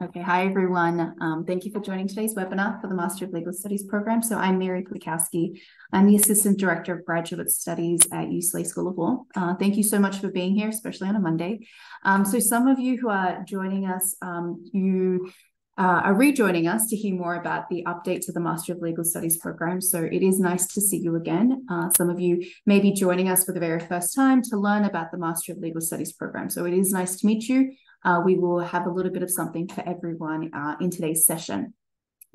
Okay, hi everyone. Um, thank you for joining today's webinar for the Master of Legal Studies program. So I'm Mary Klikowski. I'm the Assistant Director of Graduate Studies at UCLA School of Law. Uh, thank you so much for being here, especially on a Monday. Um, so some of you who are joining us, um, you uh, are rejoining us to hear more about the update to the Master of Legal Studies program. So it is nice to see you again. Uh, some of you may be joining us for the very first time to learn about the Master of Legal Studies program. So it is nice to meet you uh, we will have a little bit of something for everyone uh, in today's session.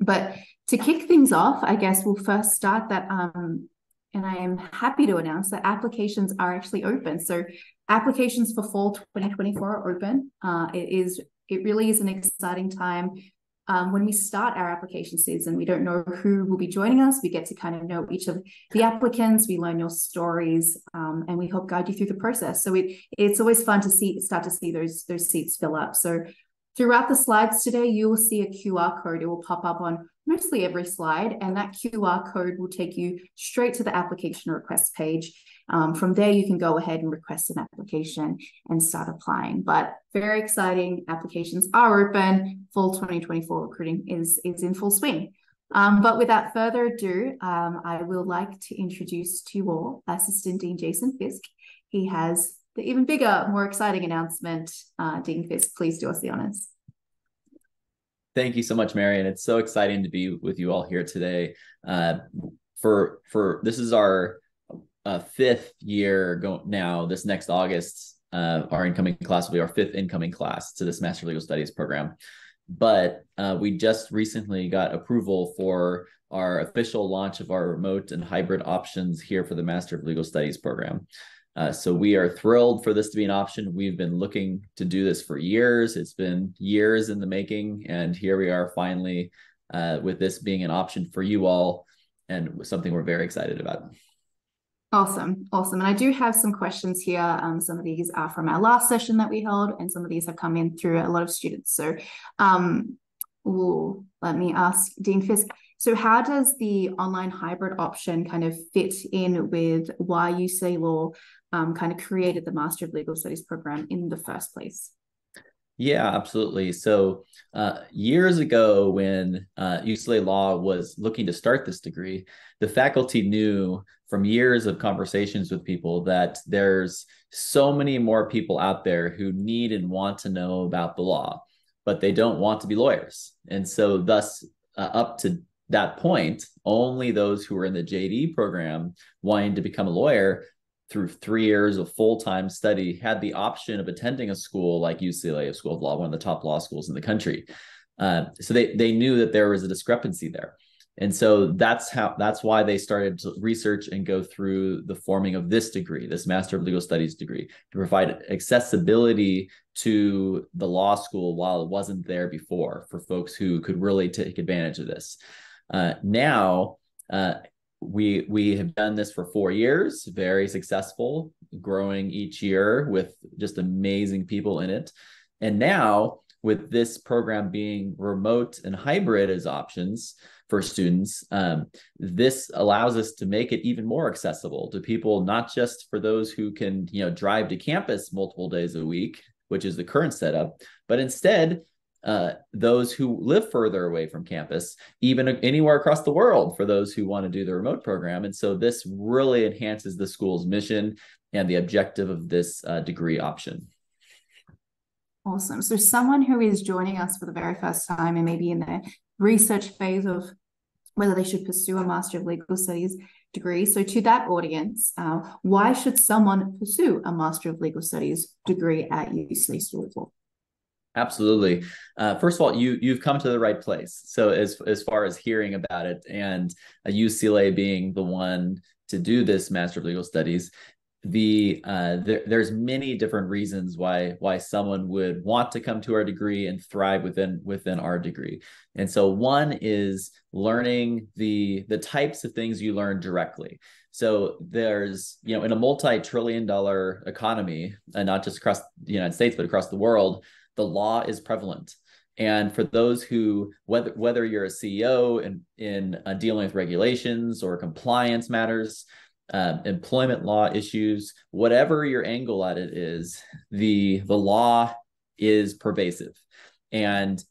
But to kick things off, I guess we'll first start that, um, and I am happy to announce that applications are actually open. So applications for fall 2024 are open. Uh, it is it really is an exciting time um, when we start our application season, we don't know who will be joining us. We get to kind of know each of the applicants. We learn your stories, um, and we help guide you through the process. So it it's always fun to see start to see those those seats fill up. So throughout the slides today, you will see a QR code. It will pop up on mostly every slide, and that QR code will take you straight to the application request page. Um, from there, you can go ahead and request an application and start applying. But very exciting, applications are open. Fall 2024 recruiting is, is in full swing. Um, but without further ado, um, I will like to introduce to you all Assistant Dean Jason Fisk. He has the even bigger, more exciting announcement. Uh, Dean Fisk, please do us the honors. Thank you so much, Marion. It's so exciting to be with you all here today. Uh, for for this is our uh, fifth year go now. This next August, uh, our incoming class will be our fifth incoming class to this Master of Legal Studies program. But uh, we just recently got approval for our official launch of our remote and hybrid options here for the Master of Legal Studies program. Uh, so we are thrilled for this to be an option. We've been looking to do this for years. It's been years in the making, and here we are finally uh, with this being an option for you all, and something we're very excited about. Awesome, awesome. And I do have some questions here. Um, some of these are from our last session that we held, and some of these have come in through a lot of students. So, um, ooh, let me ask Dean Fisk. So, how does the online hybrid option kind of fit in with why UCLA Law um, kind of created the Master of Legal Studies program in the first place? Yeah, absolutely. So, uh, years ago, when uh, UCLA Law was looking to start this degree, the faculty knew from years of conversations with people that there's so many more people out there who need and want to know about the law, but they don't want to be lawyers. And so, thus, uh, up to that point, only those who were in the JD program wanting to become a lawyer through three years of full-time study had the option of attending a school like UCLA, a school of law, one of the top law schools in the country. Uh, so they they knew that there was a discrepancy there. And so that's how that's why they started to research and go through the forming of this degree, this Master of Legal Studies degree, to provide accessibility to the law school while it wasn't there before for folks who could really take advantage of this. Uh, now, uh, we we have done this for four years very successful growing each year with just amazing people in it. And now with this program being remote and hybrid as options for students um, this allows us to make it even more accessible to people not just for those who can you know drive to campus multiple days a week which is the current setup but instead uh, those who live further away from campus, even anywhere across the world for those who want to do the remote program. And so this really enhances the school's mission and the objective of this uh, degree option. Awesome. So someone who is joining us for the very first time and maybe in the research phase of whether they should pursue a Master of Legal Studies degree. So to that audience, uh, why should someone pursue a Master of Legal Studies degree at of Law? Absolutely. Uh, first of all, you you've come to the right place. So as as far as hearing about it, and UCLA being the one to do this Master of Legal Studies, the uh, there, there's many different reasons why why someone would want to come to our degree and thrive within within our degree. And so one is learning the the types of things you learn directly. So there's, you know, in a multi-trillion dollar economy, and not just across the United States, but across the world, the law is prevalent. And for those who, whether whether you're a CEO in in uh, dealing with regulations or compliance matters, uh, employment law issues, whatever your angle at it is, the the law is pervasive, and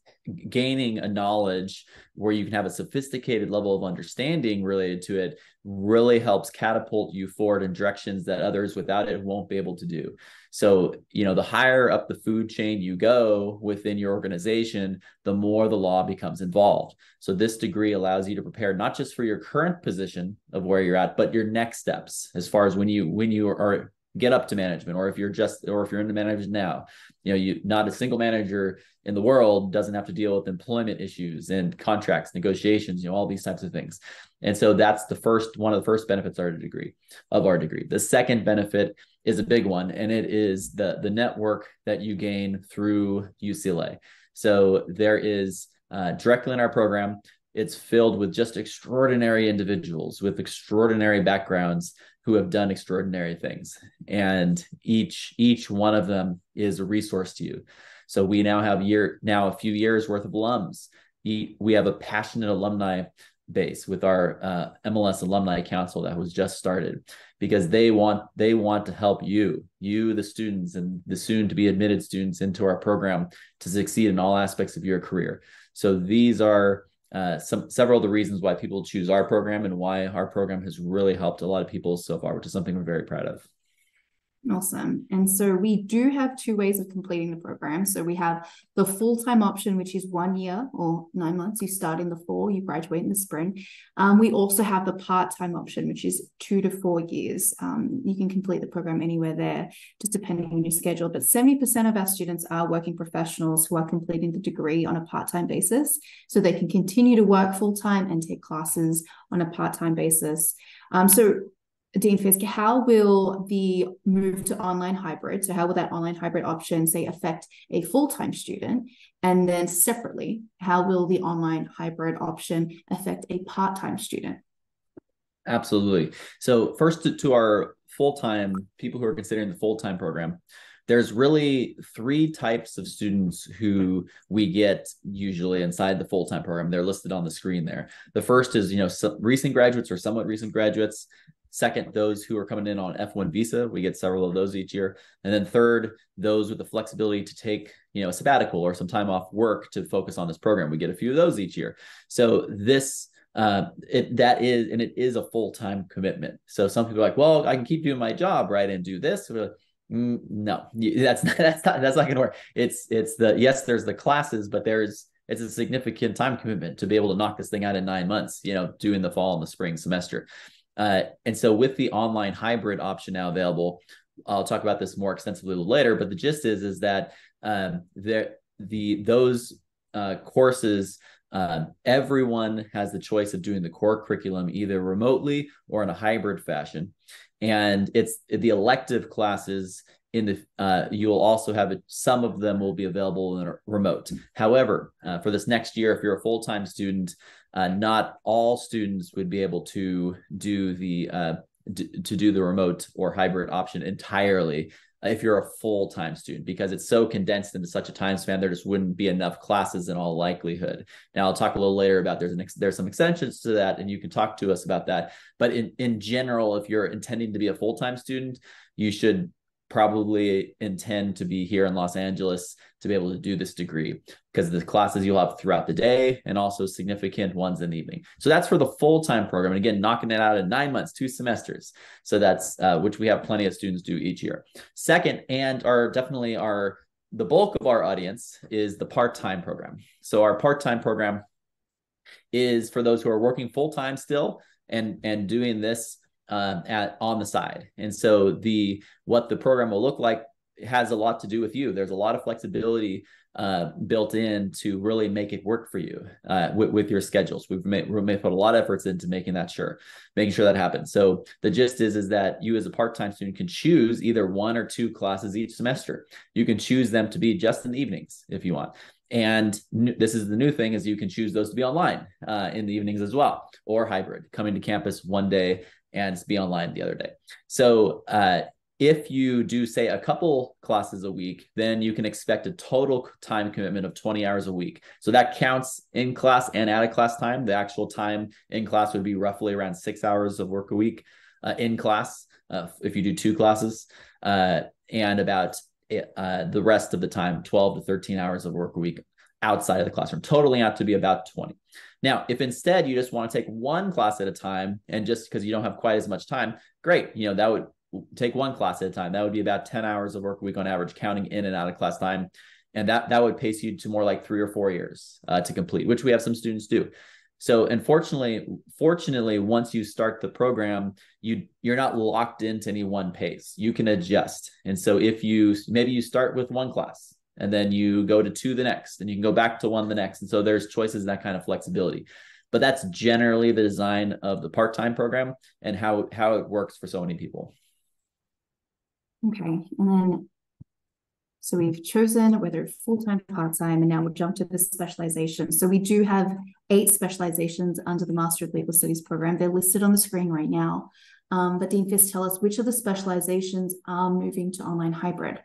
gaining a knowledge where you can have a sophisticated level of understanding related to it really helps catapult you forward in directions that others without it won't be able to do. So, you know, the higher up the food chain you go within your organization, the more the law becomes involved. So, this degree allows you to prepare not just for your current position of where you're at, but your next steps as far as when you when you are get up to management or if you're just or if you're in the management now you know you not a single manager in the world doesn't have to deal with employment issues and contracts negotiations you know all these types of things. And so that's the first one of the first benefits of our degree of our degree. The second benefit is a big one and it is the the network that you gain through ucla so there is uh, directly in our program it's filled with just extraordinary individuals with extraordinary backgrounds who have done extraordinary things. And each each one of them is a resource to you. So we now have year now a few years worth of alums. We have a passionate alumni base with our uh, mls alumni council that was just started because they want they want to help you you the students and the soon to be admitted students into our program to succeed in all aspects of your career. So these are uh, some several of the reasons why people choose our program and why our program has really helped a lot of people so far, which is something we're very proud of. Awesome. And so we do have two ways of completing the program. So we have the full time option, which is one year or nine months. You start in the fall, you graduate in the spring. Um, we also have the part time option, which is two to four years. Um, you can complete the program anywhere there, just depending on your schedule. But 70% of our students are working professionals who are completing the degree on a part time basis. So they can continue to work full time and take classes on a part time basis. Um, so Dean Fisk, how will the move to online hybrid, so how will that online hybrid option, say, affect a full-time student? And then separately, how will the online hybrid option affect a part-time student? Absolutely. So first to, to our full-time people who are considering the full-time program, there's really three types of students who we get usually inside the full-time program they're listed on the screen there the first is you know recent graduates or somewhat recent graduates Second, those who are coming in on F1 visa, we get several of those each year. And then third, those with the flexibility to take, you know, a sabbatical or some time off work to focus on this program. We get a few of those each year. So this uh, it that is and it is a full-time commitment. So some people are like, well, I can keep doing my job, right, and do this. We're Like, mm, no, that's not, that's not that's not going to work. It's it's the yes, there's the classes, but there's it's a significant time commitment to be able to knock this thing out in nine months. You know, doing the fall and the spring semester. Uh, and so with the online hybrid option now available, I'll talk about this more extensively later, but the gist is is that um, there the those uh, courses uh, everyone has the choice of doing the core curriculum either remotely or in a hybrid fashion, and it's the elective classes in the uh, you will also have it some of them will be available in a remote. However uh, for this next year if you're a full-time student uh, not all students would be able to do the uh, d- to do the remote or hybrid option entirely if you're a full-time student because it's so condensed into such a time span there just wouldn't be enough classes in all likelihood. Now i'll talk a little later about there's an ex- there's some extensions to that and you can talk to us about that. But in in general if you're intending to be a full-time student you should probably intend to be here in Los Angeles to be able to do this degree because the classes you'll have throughout the day and also significant ones in the evening. So that's for the full time program. And again, knocking it out in nine months, two semesters. So that's uh, which we have plenty of students do each year. Second, and are definitely our the bulk of our audience is the part time program. So our part time program is for those who are working full time still and and doing this uh, at on the side. And so the what the program will look like has a lot to do with you. There's a lot of flexibility uh, built in to really make it work for you uh, with, with, your schedules. We've made, we may put a lot of efforts into making that sure, making sure that happens. So the gist is is that you as a part-time student can choose either one or two classes each semester. You can choose them to be just in the evenings if you want. And this is the new thing is you can choose those to be online uh, in the evenings as well or hybrid coming to campus one day and be online the other day. So uh, if you do say a couple classes a week, then you can expect a total time commitment of 20 hours a week. So that counts in class and out of class time. The actual time in class would be roughly around six hours of work a week uh, in class uh, if you do two classes, uh, and about uh, the rest of the time, 12 to 13 hours of work a week outside of the classroom, totaling out to be about 20. Now, if instead you just want to take one class at a time and just because you don't have quite as much time, great. You know, that would take one class at a time. That would be about 10 hours of work a week on average, counting in and out of class time. And that, that would pace you to more like three or four years uh, to complete, which we have some students do. So, unfortunately, fortunately, once you start the program, you you're not locked into any one pace. You can adjust. And so, if you maybe you start with one class and then you go to two the next, and you can go back to one the next. And so, there's choices and that kind of flexibility. But that's generally the design of the part-time program and how how it works for so many people. Okay, and then so we've chosen whether full-time, part-time, and now we'll jump to the specialization. So we do have eight specializations under the Master of Legal Studies program. They're listed on the screen right now. Um, but Dean Fisk, tell us which of the specializations are moving to online hybrid?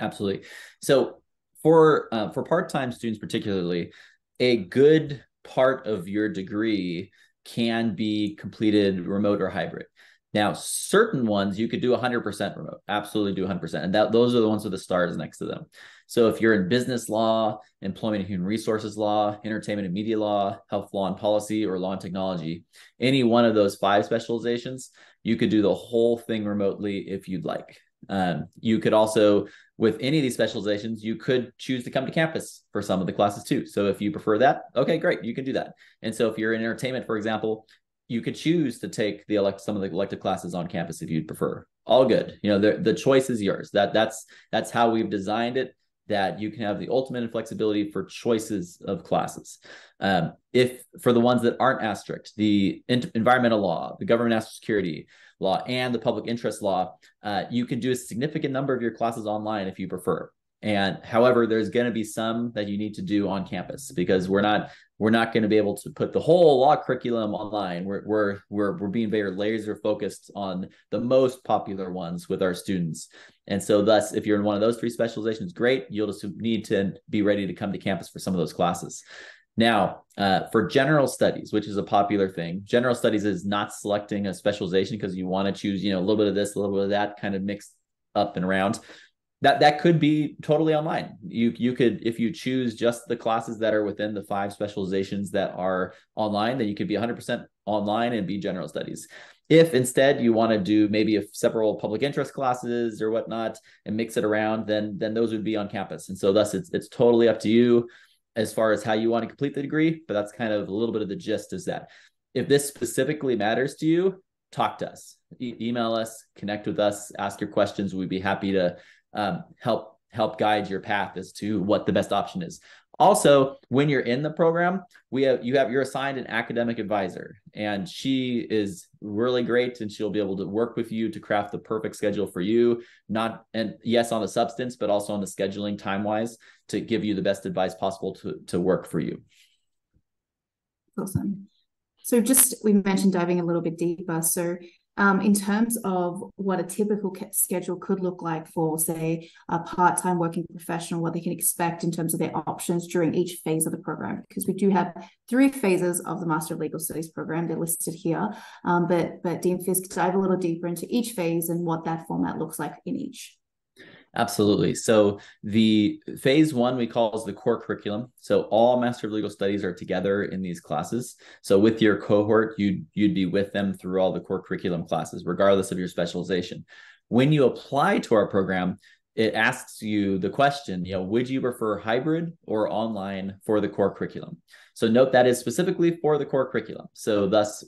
Absolutely. So for uh, for part-time students particularly, a good part of your degree can be completed remote or hybrid. Now, certain ones you could do 100% remote, absolutely do 100%. And that those are the ones with the stars next to them. So if you're in business law, employment and human resources law, entertainment and media law, health law and policy, or law and technology, any one of those five specializations, you could do the whole thing remotely if you'd like. Um, you could also, with any of these specializations, you could choose to come to campus for some of the classes too. So if you prefer that, okay, great, you can do that. And so if you're in entertainment, for example, you could choose to take the elect some of the elective classes on campus if you'd prefer. All good. You know, the the choice is yours. That that's that's how we've designed it. That you can have the ultimate flexibility for choices of classes. Um, if for the ones that aren't as strict, the environmental law, the government national security law, and the public interest law, uh, you can do a significant number of your classes online if you prefer. And however, there's going to be some that you need to do on campus because we're not we're not going to be able to put the whole law curriculum online. We're we're we're we're being very laser focused on the most popular ones with our students. And so thus if you're in one of those three specializations, great, you'll just need to be ready to come to campus for some of those classes. Now, uh, for general studies, which is a popular thing, general studies is not selecting a specialization because you want to choose, you know, a little bit of this, a little bit of that, kind of mixed up and around that that could be totally online. You you could if you choose just the classes that are within the five specializations that are online, then you could be 100% online and be general studies. If instead you want to do maybe a several public interest classes or whatnot and mix it around, then then those would be on campus. And so thus it's it's totally up to you as far as how you want to complete the degree. But that's kind of a little bit of the gist is that if this specifically matters to you, talk to us, e- email us, connect with us, ask your questions. We'd be happy to um, help help guide your path as to what the best option is. Also, when you're in the program, we have you have you're assigned an academic advisor, and she is really great, and she'll be able to work with you to craft the perfect schedule for you. Not and yes, on the substance, but also on the scheduling time wise to give you the best advice possible to to work for you. Awesome. So just we mentioned diving a little bit deeper. So um, in terms of what a typical schedule could look like for, say, a part time working professional, what they can expect in terms of their options during each phase of the program, because we do have three phases of the Master of Legal Studies program. They're listed here. Um, but, but Dean Fisk, dive a little deeper into each phase and what that format looks like in each. Absolutely. So the phase one we call is the core curriculum. So all Master of Legal Studies are together in these classes. So with your cohort, you'd you'd be with them through all the core curriculum classes, regardless of your specialization. When you apply to our program, it asks you the question, you know, would you prefer hybrid or online for the core curriculum? So note that is specifically for the core curriculum. So thus,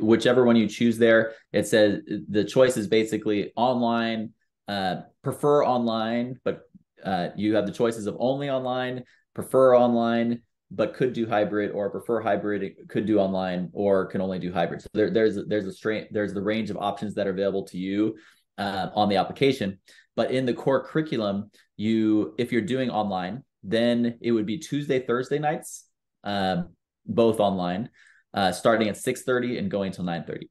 whichever one you choose there, it says the choice is basically online uh, prefer online, but uh, you have the choices of only online, prefer online, but could do hybrid, or prefer hybrid, could do online, or can only do hybrid. So there, there's there's a straight there's the range of options that are available to you uh, on the application. But in the core curriculum, you if you're doing online, then it would be Tuesday, Thursday nights, uh, both online, uh, starting at 6:30 and going till 9:30.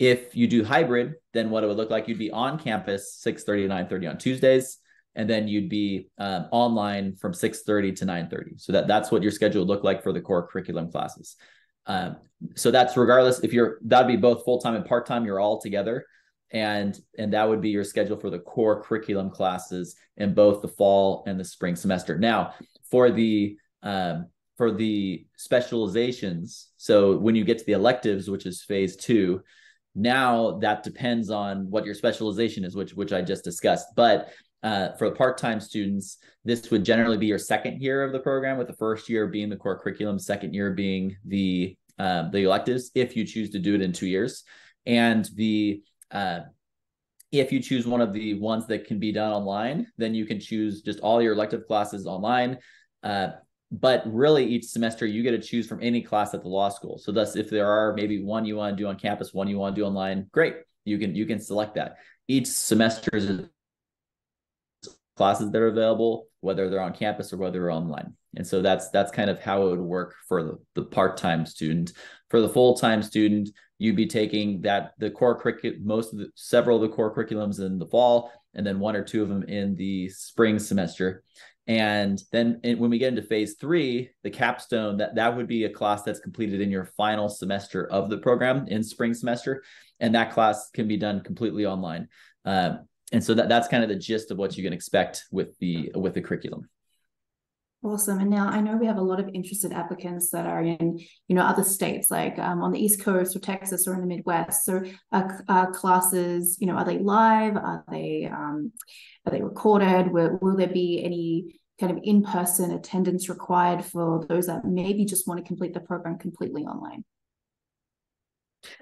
If you do hybrid, then what it would look like, you'd be on campus 6.30 to 9.30 on Tuesdays, and then you'd be um, online from 6.30 to 9.30. So that, that's what your schedule would look like for the core curriculum classes. Um, so that's regardless if you're, that'd be both full-time and part-time, you're all together. And, and that would be your schedule for the core curriculum classes in both the fall and the spring semester. Now, for the um, for the specializations. So when you get to the electives, which is phase two, now that depends on what your specialization is, which which I just discussed. But uh, for part-time students, this would generally be your second year of the program, with the first year being the core curriculum, second year being the um, the electives, if you choose to do it in two years, and the uh, if you choose one of the ones that can be done online, then you can choose just all your elective classes online. But really, each semester you get to choose from any class at the law school. So thus, if there are maybe one you want to do on campus, one you want to do online, great. You can you can select that. Each semester is classes that are available, whether they're on campus or whether they're online. And so that's that's kind of how it would work for the, the part-time student. For the full-time student, you'd be taking that the core curriculum, most of the several of the core curriculums in the fall, and then one or two of them in the spring semester. And then when we get into phase three, the capstone that that would be a class that's completed in your final semester of the program in spring semester, and that class can be done completely online. Um, and so that that's kind of the gist of what you can expect with the with the curriculum. Awesome. And now I know we have a lot of interested applicants that are in, you know, other states like um, on the East Coast or Texas or in the Midwest. So are, are classes, you know, are they live? Are they um, are they recorded? Will, will there be any kind of in-person attendance required for those that maybe just want to complete the program completely online?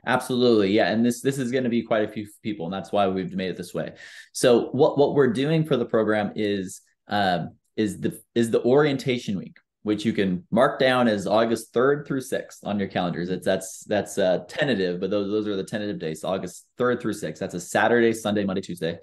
Absolutely. Yeah. And this this is going to be quite a few people, and that's why we've made it this way. So what what we're doing for the program is um, is the is the orientation week, which you can mark down as August 3rd through 6th on your calendars. It's that's that's uh, tentative, but those those are the tentative days, August 3rd through 6th. That's a Saturday, Sunday, Monday, Tuesday.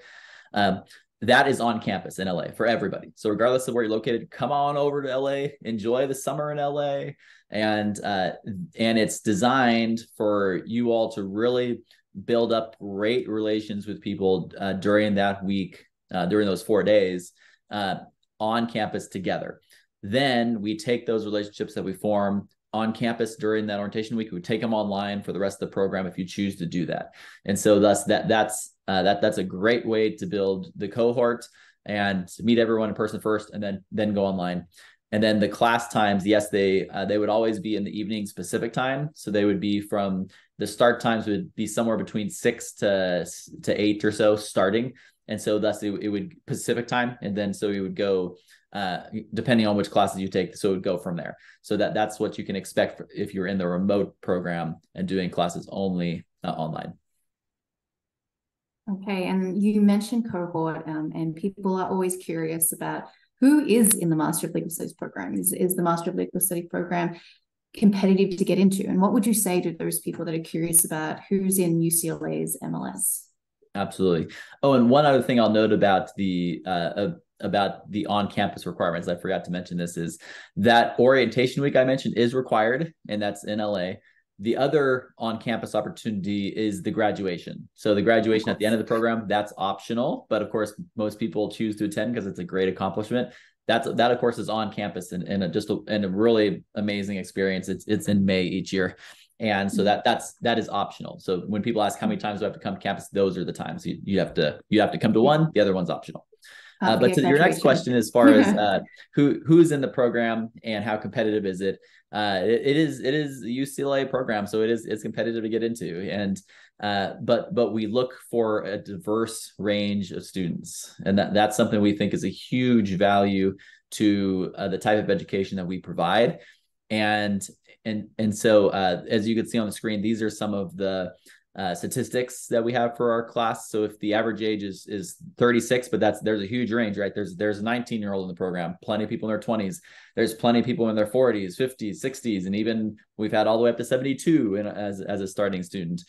Um, that is on campus in LA for everybody. So regardless of where you're located, come on over to LA, enjoy the summer in LA, and uh, and it's designed for you all to really build up great relations with people uh, during that week, uh, during those four days. Uh, on campus together. Then we take those relationships that we form on campus during that orientation week. We take them online for the rest of the program if you choose to do that. And so thus that that's uh, that that's a great way to build the cohort and meet everyone in person first, and then then go online. And then the class times, yes, they uh, they would always be in the evening specific time. So they would be from the start times would be somewhere between six to to eight or so starting and so thus it, it would Pacific time, and then so it would go uh, depending on which classes you take. So it would go from there. So that that's what you can expect if you're in the remote program and doing classes only uh, online. Okay, and you mentioned cohort, um, and people are always curious about who is in the Master of Legal Studies program. Is is the Master of Legal Studies program competitive to get into? And what would you say to those people that are curious about who's in UCLA's MLS? Absolutely. Oh, and one other thing I'll note about the uh, about the on-campus requirements, I forgot to mention this is that orientation week I mentioned is required, and that's in LA. The other on-campus opportunity is the graduation. So the graduation at the end of the program, that's optional, but of course most people choose to attend because it's a great accomplishment. That's that of course is on campus and, and a, just a, and a really amazing experience. It's it's in May each year and so mm-hmm. that that's that is optional so when people ask how many times do i have to come to campus those are the times you, you have to you have to come to one the other one's optional uh, but to your next question as far as uh, who who's in the program and how competitive is it uh, it, it is it is a ucla program so it is it's competitive to get into. And uh, but but we look for a diverse range of students. And that, that's something we think is a huge value to uh, the type of education that we provide. And and and so uh, as you can see on the screen, these are some of the uh, statistics that we have for our class. So if the average age is is 36, but that's there's a huge range, right? There's there's a 19 year old in the program, plenty of people in their 20s. There's plenty of people in their 40s, 50s, 60s, and even we've had all the way up to 72 in, as as a starting student,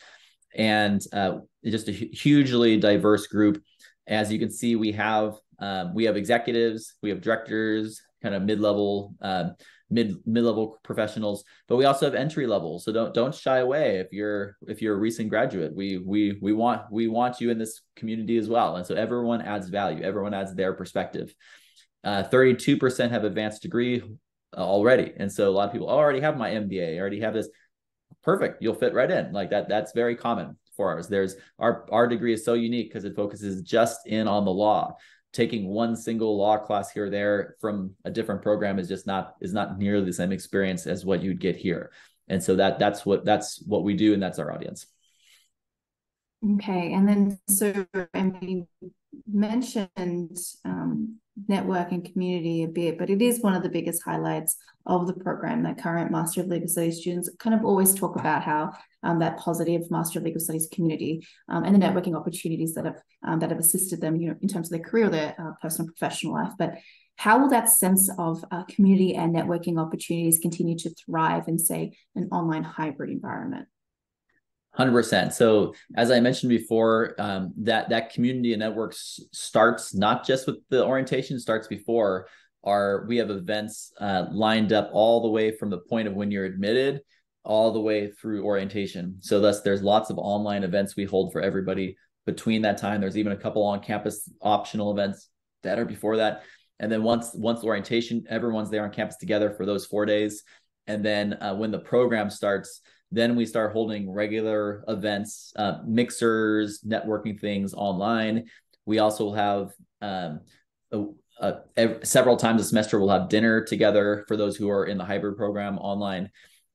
and uh, just a hugely diverse group. As you can see, we have um, we have executives, we have directors, kind of mid level. Uh, mid mid level professionals, but we also have entry level. So don't don't shy away if you're if you're a recent graduate. We we we want we want you in this community as well. And so everyone adds value. Everyone adds their perspective. Uh, 32% have advanced degree uh, already, and so a lot of people oh, already have my MBA. Already have this. Perfect, you'll fit right in. Like that. That's very common for ours. There's our our degree is so unique because it focuses just in on the law taking one single law class here or there from a different program is just not is not nearly the same experience as what you'd get here. And so that that's what that's what we do and that's our audience. Okay. And then so and we mentioned um, network and community a bit, but it is one of the biggest highlights of the program that current Master of Legal Studies students kind of always talk about how um, that positive Master of Legal Studies community um, and the networking opportunities that have um, that have assisted them, you know, in terms of their career their uh, personal professional life. But how will that sense of uh, community and networking opportunities continue to thrive in, say, an online hybrid environment? Hundred percent. So, as I mentioned before, um, that that community and networks starts not just with the orientation, starts before. Our we have events uh, lined up all the way from the point of when you're admitted, all the way through orientation. So, thus, there's lots of online events we hold for everybody between that time. There's even a couple on campus optional events that are before that, and then once once orientation, everyone's there on campus together for those four days, and then uh, when the program starts then we start holding regular events, uh, mixers, networking things online. We also have um, a, a, several times a semester we'll have dinner together for those who are in the hybrid program online.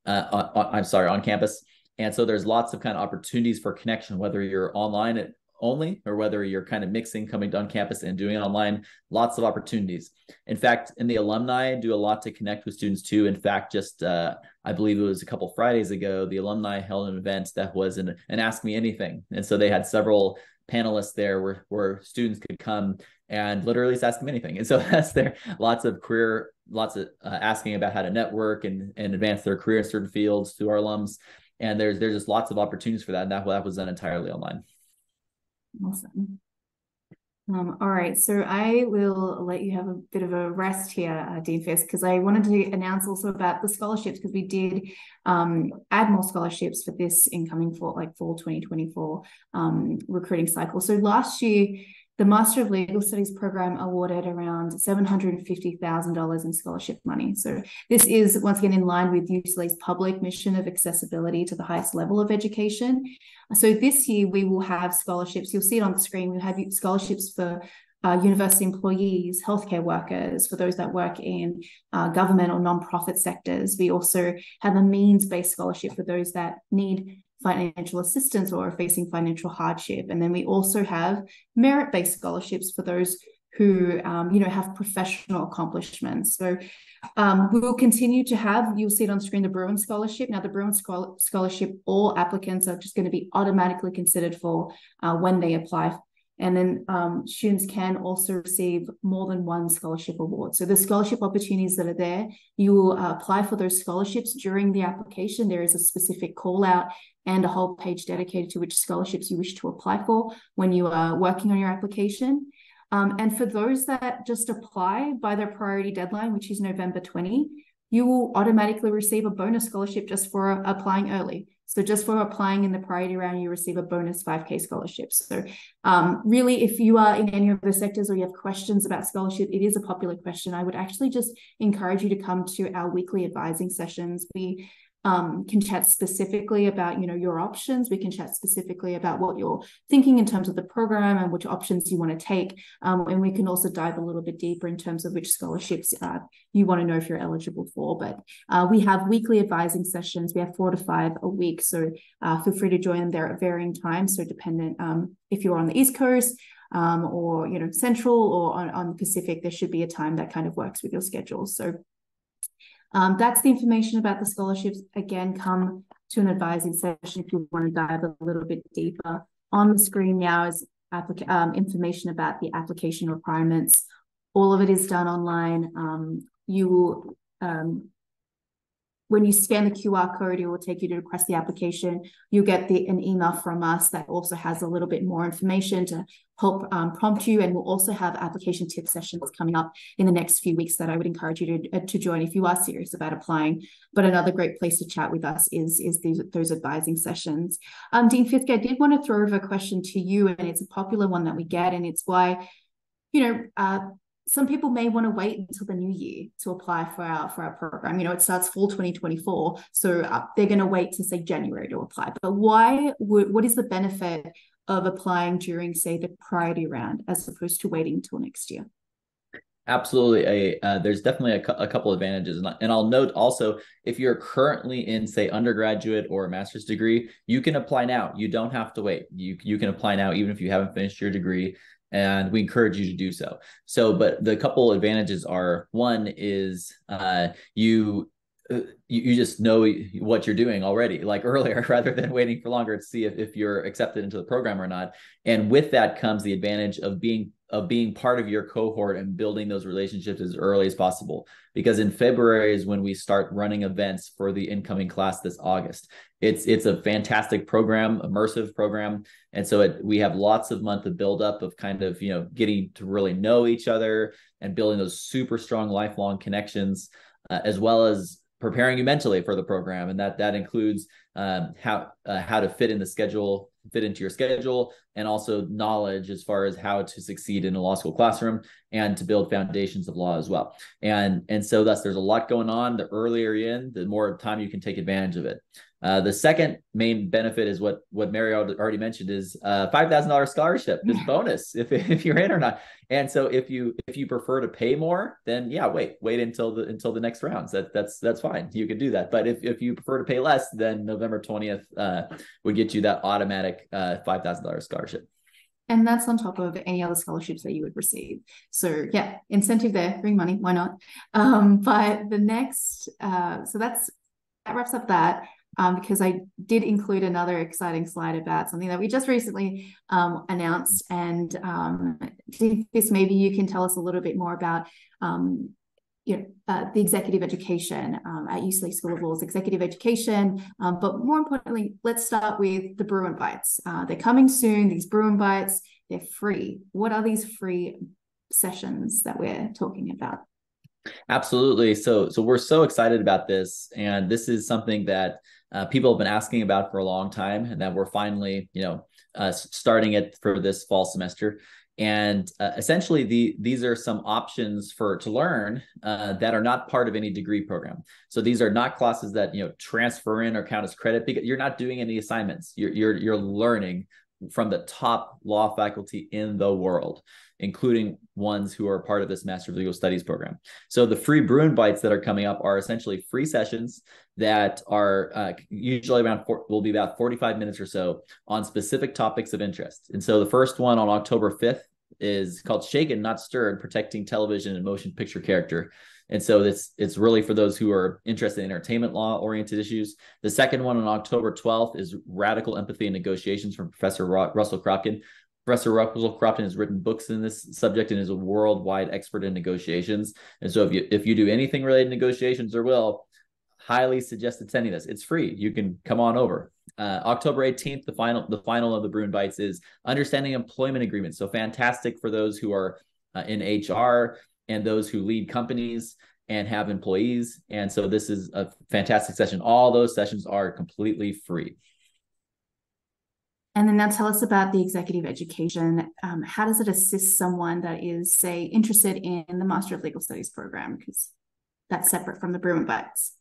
Uh, on, on, I'm sorry, on campus. And so there's lots of kind of opportunities for connection, whether you're online at only or whether you're kind of mixing coming to on campus and doing it online lots of opportunities. In fact in the alumni do a lot to connect with students too. In fact just uh, i believe it was a couple fridays ago the alumni held an event that was an, an ask me anything. And so they had several panelists there where, where students could come and literally just ask them anything. And so that's there lots of career lots of uh, asking about how to network and, and advance their career in certain fields to our alums. And there's there's just lots of opportunities for that. And that, that was done entirely online Awesome. Um, all right, so I will let you have a bit of a rest here, uh, Dean Fisk, because I wanted to announce also about the scholarships because we did um, add more scholarships for this incoming fall, like fall 2024 um, recruiting cycle. So last year, the Master of Legal Studies program awarded around $750,000 in scholarship money. So this is once again in line with UCLA's public mission of accessibility to the highest level of education. So this year we will have scholarships. You'll see it on the screen. We'll have scholarships for uh, university employees, healthcare workers, for those that work in uh, government or nonprofit sectors. We also have a means-based scholarship for those that need financial assistance or are facing financial hardship. And then we also have merit-based scholarships for those who um, you know have professional accomplishments. So um, we will continue to have, you'll see it on screen, the Bruin Scholarship. Now, the Bruin Scholarship, all applicants are just going to be automatically considered for uh, when they apply and then um, students can also receive more than one scholarship award. So the scholarship opportunities that are there, you will uh, apply for those scholarships during the application. There is a specific call out and a whole page dedicated to which scholarships you wish to apply for when you are working on your application. Um, and for those that just apply by their priority deadline, which is November 20, you will automatically receive a bonus scholarship just for applying early. So just for applying in the priority round, you receive a bonus 5K scholarship. So um, really, if you are in any of the sectors or you have questions about scholarship, it is a popular question. I would actually just encourage you to come to our weekly advising sessions. We um, can chat specifically about you know your options. We can chat specifically about what you're thinking in terms of the program and which options you want to take. Um, and we can also dive a little bit deeper in terms of which scholarships uh, you want to know if you're eligible for. But uh, we have weekly advising sessions. We have four to five a week. So uh, feel free to join them. There at varying times. So dependent um, if you're on the east coast um, or you know central or on, on the pacific there should be a time that kind of works with your schedule. So um, that's the information about the scholarships. Again, come to an advising session if you want to dive a little bit deeper. On the screen now is um, information about the application requirements. All of it is done online. Um, you will um, when you scan the QR code, it will take you to request the application. You get the, an email from us that also has a little bit more information to help um, prompt you. And we'll also have application tip sessions coming up in the next few weeks that I would encourage you to, uh, to join if you are serious about applying. But another great place to chat with us is, is these, those advising sessions. Um, Dean Fisk, I did want to throw over a question to you, and it's a popular one that we get, and it's why, you know, uh, some people may want to wait until the new year to apply for our for our program. You know, it starts fall 2024, so uh, they're going to wait to say January to apply. But why would what is the benefit of applying during say the priority round as opposed to waiting until next year? Absolutely, a uh, there's definitely a, a couple advantages, and, and I'll note also if you're currently in say undergraduate or a master's degree, you can apply now. You don't have to wait. You you can apply now even if you haven't finished your degree and we encourage you to do so. So, but the couple advantages are one is uh, you you, you just know what you're doing already like earlier rather than waiting for longer to see if, if you're accepted into the program or not. And with that comes the advantage of being of being part of your cohort and building those relationships as early as possible. Because in february is when we start running events for the incoming class this august. It's it's a fantastic program immersive program. And so it, we have lots of month of build up of kind of you know getting to really know each other and building those super strong lifelong connections uh, as well as preparing you mentally for the program, and that that includes um, how uh, how to fit in the schedule, fit into your schedule, and also knowledge as far as how to succeed in a law school classroom and to build foundations of law as well. And and so thus there's a lot going on. The earlier in, the more time you can take advantage of it. Uh, the second main benefit is what what Mary already mentioned is uh, five thousand dollars scholarship, this bonus if if you're in or not. And so if you if you prefer to pay more, then yeah, wait wait until the until the next rounds. That that's that's fine. You can do that. But if if you prefer to pay less, then November twentieth uh, would get you that automatic uh, five thousand dollars scholarship. And that's on top of any other scholarships that you would receive. So yeah, incentive there, bring money, why not? Um, but the next, uh, so that's that wraps up that um, because I did include another exciting slide about something that we just recently um, announced. And um, this maybe you can tell us a little bit more about um, you know, uh, the executive education um, at UCLA School of Law's executive education. Um, but more importantly, let's start with the Bruin Bites. Uh, they're coming soon. These Bruin Bites, they're free. What are these free sessions that we're talking about? Absolutely. So, so we're so excited about this, and this is something that uh, people have been asking about for a long time, and that we're finally, you know, uh, starting it for this fall semester. And uh, essentially, the these are some options for to learn uh, that are not part of any degree program. So these are not classes that you know transfer in or count as credit because you're not doing any assignments. You're you're you're learning from the top law faculty in the world, including ones who are part of this Master of Legal Studies program. So the free Bruin Bites that are coming up are essentially free sessions that are uh, usually around four, will be about 45 minutes or so on specific topics of interest. And so the first one on October 5th is called Shaken Not Stirred: Protecting Television and Motion Picture Character. And so it's it's really for those who are interested in entertainment law oriented issues. The second one on October 12th is Radical Empathy and Negotiations from Professor Russell Korobkin. Professor Russell Korobkin has written books in this subject and is a worldwide expert in negotiations. And so if you if you do anything related to negotiations or will, highly suggest attending this. It's free. You can come on over. Uh, October 18th, the final the final of the Bruin Bites is understanding employment agreements. So fantastic for those who are uh, in HR and those who lead companies and have employees. And so this is a fantastic session. All those sessions are completely free. And then now tell us about the executive education. Um, how does it assist someone that is, say, interested in the Master of Legal Studies program? Because that's separate from the Bruin Bites.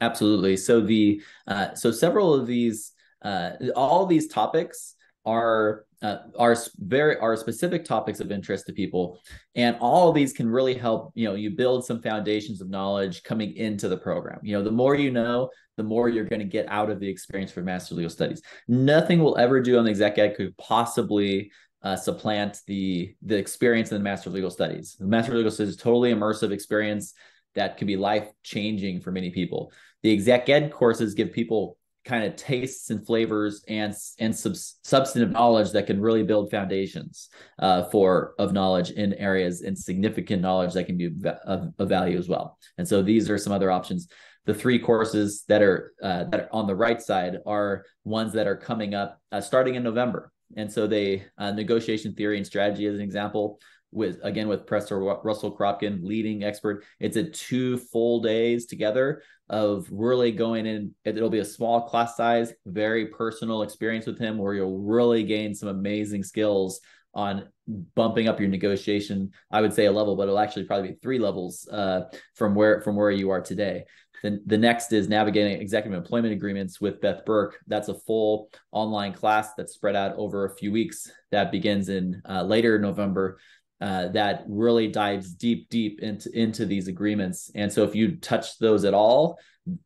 Absolutely. So the uh, so several of these uh, all these topics are uh, are very are specific topics of interest to people, and all of these can really help. You know, you build some foundations of knowledge coming into the program. You know, the more you know, the more you're going to get out of the experience for Master Legal Studies. Nothing will ever do on the exec ed could possibly uh, supplant the the experience in the Master of Legal Studies. The Master of Legal Studies is totally immersive experience that can be life changing for many people. The exec ed courses give people kind of tastes and flavors and and sub- substantive knowledge that can really build foundations uh, for of knowledge in areas and significant knowledge that can be of, of, value as well. And so these are some other options. The three courses that are uh, that are on the right side are ones that are coming up uh, starting in November. And so they uh, negotiation theory and strategy as an example with again with Professor Russell Korobkin, leading expert. It's a two full days together of really going in. It'll be a small class size, very personal experience with him, where you'll really gain some amazing skills on bumping up your negotiation. I would say a level, but it'll actually probably be three levels uh, from where from where you are today. Then the next is navigating executive employment agreements with Beth Burke. That's a full online class that's spread out over a few weeks. That begins in uh, later November. Uh, that really dives deep, deep into into these agreements. And so, if you touch those at all,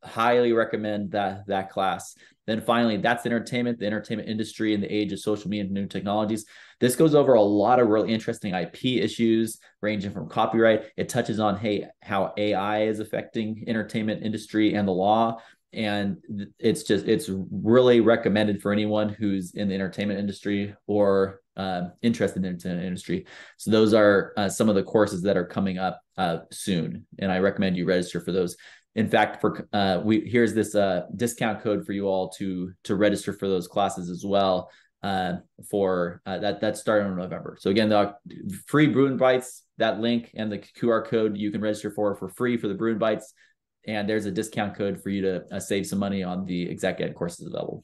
highly recommend that that class. Then finally, that's entertainment, the entertainment industry in the age of social media and new technologies. This goes over a lot of really interesting IP issues, ranging from copyright. It touches on hey how AI is affecting entertainment industry and the law. And it's just it's really recommended for anyone who's in the entertainment industry or uh, interested in the industry. So those are uh, some of the courses that are coming up uh, soon, and I recommend you register for those in fact for uh, we here's this uh, discount code for you all to to register for those classes as well uh, for that that started in November. So again, the free Bruin Bites, that link and the QR code you can register for for free for the Bruin Bites, and there's a discount code for you to uh, save some money on the exec ed courses available.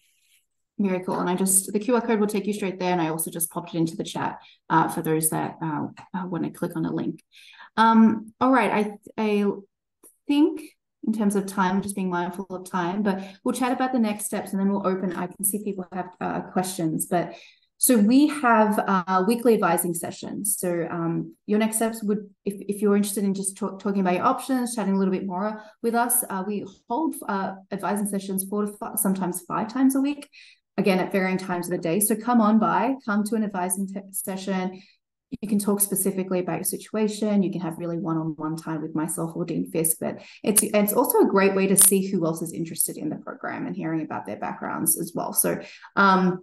Very cool. And I just, the QR code will take you straight there. And I also just popped it into the chat uh, for those that uh, want to click on a link. Um, all right. I, I think in terms of time, just being mindful of time. But we'll chat about the next steps and then we'll open. I can see people have uh, questions, but so we have uh, weekly advising sessions. So um, your next steps would, if, if you're interested in just talk, talking about your options, chatting a little bit more with us, uh, we hold uh, advising sessions four to five, sometimes five times a week. Again, at varying times of the day. So come on by, come to an advising session you can talk specifically about your situation. You can have really one-on-one time with myself or Dean Fisk, but it's it's also a great way to see who else is interested in the program and hearing about their backgrounds as well. So um,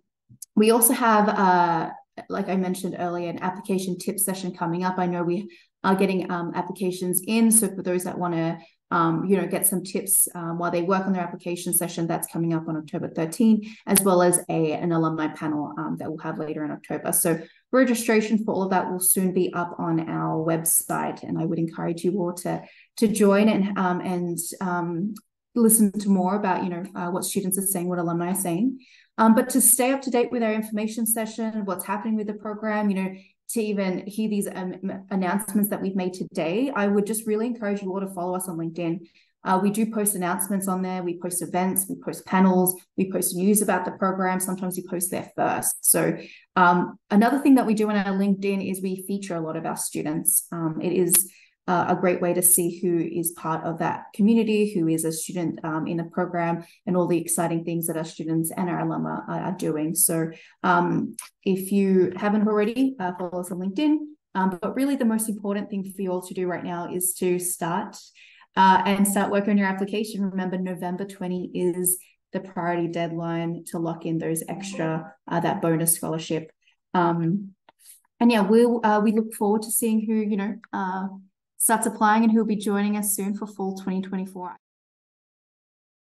we also have, uh, like I mentioned earlier, an application tip session coming up. I know we are getting um, applications in. So for those that want to um, you know, get some tips um, while they work on their application session. That's coming up on October 13, as well as a an alumni panel um, that we'll have later in October. So registration for all of that will soon be up on our website, and I would encourage you all to to join and um, and um, listen to more about you know uh, what students are saying, what alumni are saying. Um, but to stay up to date with our information session, what's happening with the program, you know, to even hear these um, announcements that we've made today, I would just really encourage you all to follow us on LinkedIn. Uh, we do post announcements on there. We post events, we post panels, we post news about the program. Sometimes we post there first. So um, another thing that we do on our LinkedIn is we feature a lot of our students. Um, it is uh, a great way to see who is part of that community, who is a student um, in the program, and all the exciting things that our students and our alumni are, doing. So, um, if you haven't already, uh, follow us on LinkedIn. Um, but really, the most important thing for you all to do right now is to start uh, and start working on your application. Remember, November 20 is the priority deadline to lock in those extra, uh, that bonus scholarship. Um, and yeah, we'll uh, we look forward to seeing who you know starts applying and who will be joining us soon for fall 2024.